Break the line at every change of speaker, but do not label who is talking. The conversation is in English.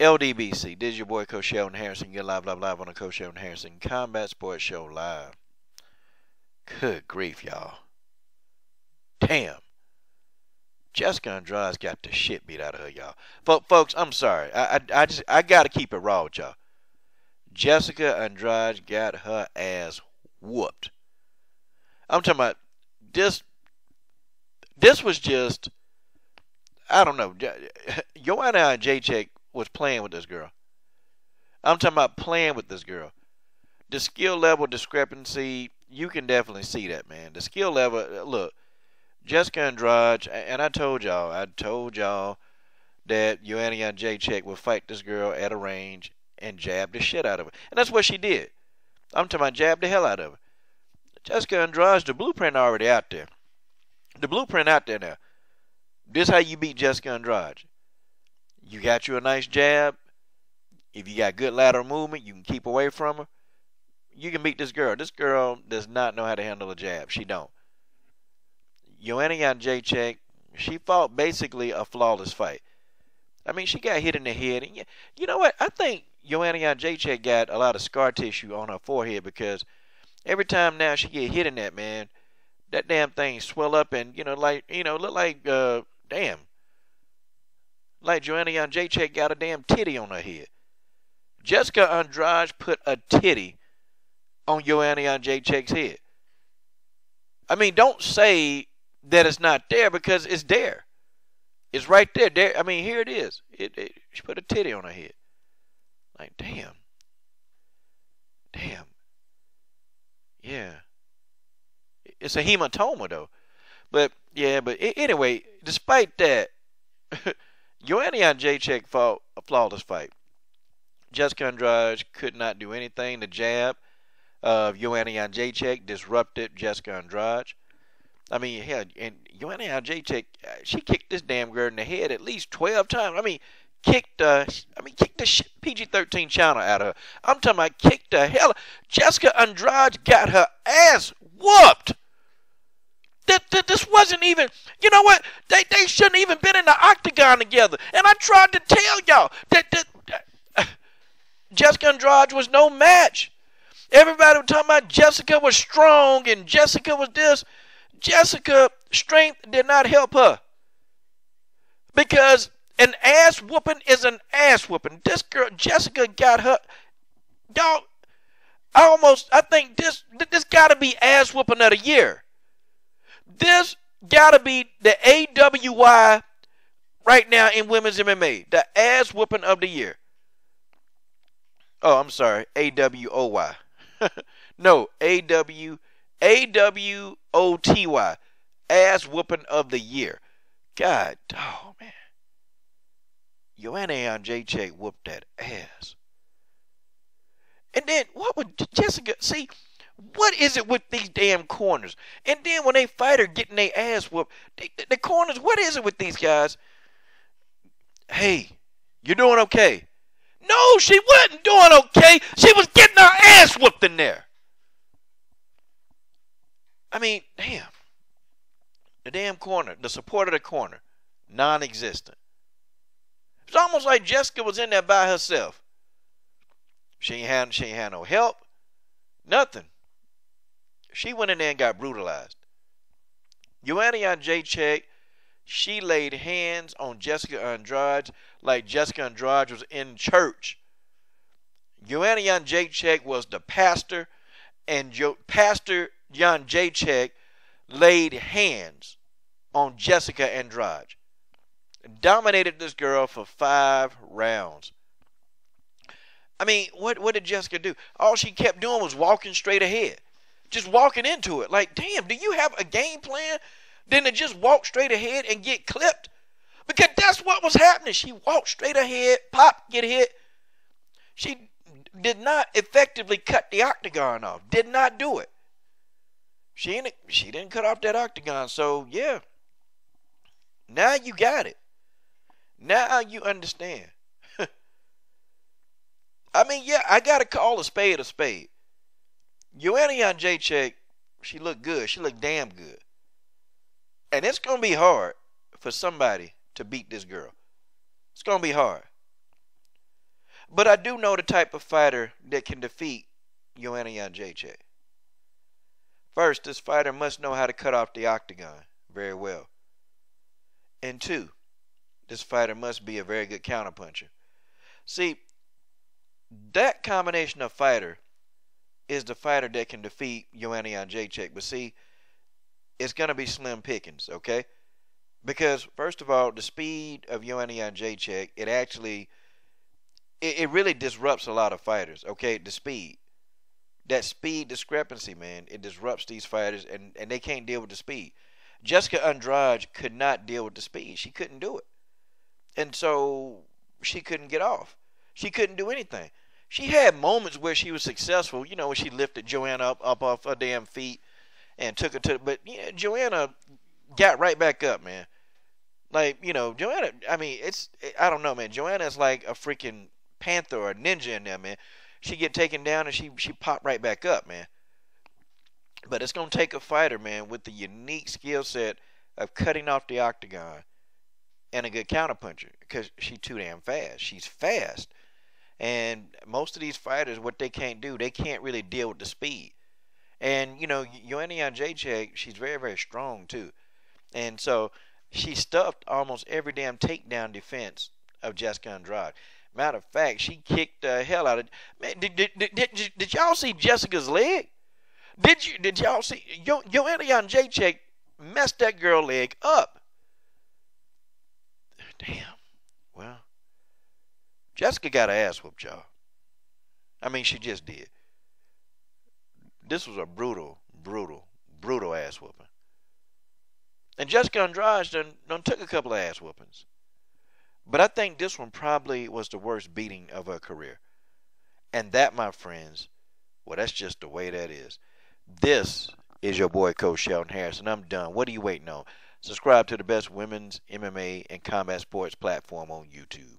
LDBC. This is your boy Coach Sheldon Harrison. Get live, live, live on the Coach Sheldon Harrison Combat Sports Show live. Good grief, y'all. Damn. Jessica Andrade's got the shit beat out of her, y'all. Folks, I'm sorry. I, I, I just I gotta keep it raw with y'all. Jessica Andrade got her ass whooped. I'm talking about this. This was just I don't know. Joanna Jędrzejczyk was playing with this girl. I'm talking about playing with this girl. The skill level discrepancy, you can definitely see that, man. The skill level, look, Jessica Andrade, and I told y'all, I told y'all that Joanna Jędrzejczyk would fight this girl at a range and jab the shit out of her. And that's what she did. I'm talking about jab the hell out of her. Jessica Andrade, the blueprint already out there. The blueprint out there now. This how you beat Jessica Andrade. You got you a nice jab. If you got good lateral movement, you can keep away from her. You can beat this girl. This girl does not know how to handle a jab. She don't. Joanna Jędrzejczyk, she fought basically a flawless fight. I mean, she got hit in the head. And you know what? I think Joanna Jędrzejczyk got a lot of scar tissue on her forehead because every time now she get hit in that man, that damn thing swell up and you know like you know look like uh damn like Joanna Jędrzejczyk got a damn titty on her head. Jessica Andrade put a titty on Joanna Jędrzejczyk's head. I mean, don't say that it's not there because it's there. It's right there. There. I mean, here it is. It, it, she put a titty on her head. Like, damn. Damn. Yeah. It's a hematoma, though. But, yeah, but anyway, despite that, Joanna Jędrzejczyk fought a flawless fight. Jessica Andrade could not do anything. The jab of Joanna Jędrzejczyk disrupted Jessica Andrade. I mean, hell, and Joanna Jędrzejczyk, uh, she kicked this damn girl in the head at least 12 times. I mean, kicked uh, I mean, kicked the PG-13 channel out of her. I'm talking about kicked the hell. Jessica Andrade got her ass whooped. This wasn't even, you know what? They, they shouldn't even been in the octagon together. And I tried to tell y'all that, that Jessica Andrade was no match. Everybody was talking about Jessica was strong and Jessica was this. Jessica strength did not help her. Because an ass whooping is an ass whooping. This girl, Jessica, got her. Y'all, I almost, I think this, this got to be ass whooping of the year. This got to be the AWY right now in women's MMA. The ass whooping of the year. Oh, I'm sorry. AWOY. no, AW, AWOTY. Ass whooping of the year. God, oh man. Joanna Jędrzejczyk whooped that ass. And then what would Jessica see? What is it with these damn corners? And then when they fight her getting their ass whooped, the corners, what is it with these guys? Hey, you're doing okay. No, she wasn't doing okay. She was getting her ass whooped in there. I mean, damn. The damn corner, the support of the corner, non existent. It's almost like Jessica was in there by herself. She ain't had, she ain't had no help, nothing. She went in there and got brutalized. Joanna Jędrzejczyk, she laid hands on Jessica Andrade like Jessica Andrade was in church. Joanna Jędrzejczyk was the pastor, and jo- Pastor Jędrzejczyk laid hands on Jessica Andrade. Dominated this girl for five rounds. I mean, what what did Jessica do? All she kept doing was walking straight ahead. Just walking into it. Like, damn, do you have a game plan? Then to just walk straight ahead and get clipped? Because that's what was happening. She walked straight ahead, pop, get hit. She did not effectively cut the octagon off. Did not do it. She didn't, she didn't cut off that octagon. So, yeah. Now you got it. Now you understand. I mean, yeah, I got to call a spade a spade. Joanna Jędrzejczyk, she looked good. She looked damn good. And it's going to be hard for somebody to beat this girl. It's going to be hard. But I do know the type of fighter that can defeat Joanna Jędrzejczyk. First, this fighter must know how to cut off the octagon very well. And two, this fighter must be a very good counterpuncher. See, that combination of fighter is the fighter that can defeat Joanna Jędrzejczyk. But see, it's going to be slim pickings, okay? Because, first of all, the speed of Joanna Jędrzejczyk, it actually, it, it really disrupts a lot of fighters, okay? The speed. That speed discrepancy, man, it disrupts these fighters, and, and they can't deal with the speed. Jessica Andrade could not deal with the speed. She couldn't do it. And so she couldn't get off. She couldn't do anything. She had moments where she was successful, you know, when she lifted Joanna up, up off her damn feet and took her to but yeah, Joanna got right back up, man. Like, you know, Joanna, I mean, it's, I don't know, man. Joanna's like a freaking panther or ninja in there, man. She get taken down and she, she pop right back up, man. But it's going to take a fighter, man, with the unique skill set of cutting off the octagon and a good counterpuncher because she's too damn fast. She's fast. And most of these fighters, what they can't do, they can't really deal with the speed. And, you know, Joanna Jędrzejczyk, she's very, very strong, too. And so she stuffed almost every damn takedown defense of Jessica Andrade. Matter of fact, she kicked the hell out of. Man, did, did, did, did, y'all see Jessica's leg? Did you? Did y'all see? Yo, Joanna Jędrzejczyk messed that girl leg up. Damn. Jessica got her ass whooped, y'all. I mean, she just did. This was a brutal, brutal, brutal ass whooping. And Jessica Andrade done, done took a couple of ass whoopings. But I think this one probably was the worst beating of her career. And that, my friends, well, that's just the way that is. This is your boy, Coach Sheldon Harris, and I'm done. What are you waiting on? Subscribe to the best women's MMA and combat sports platform on YouTube.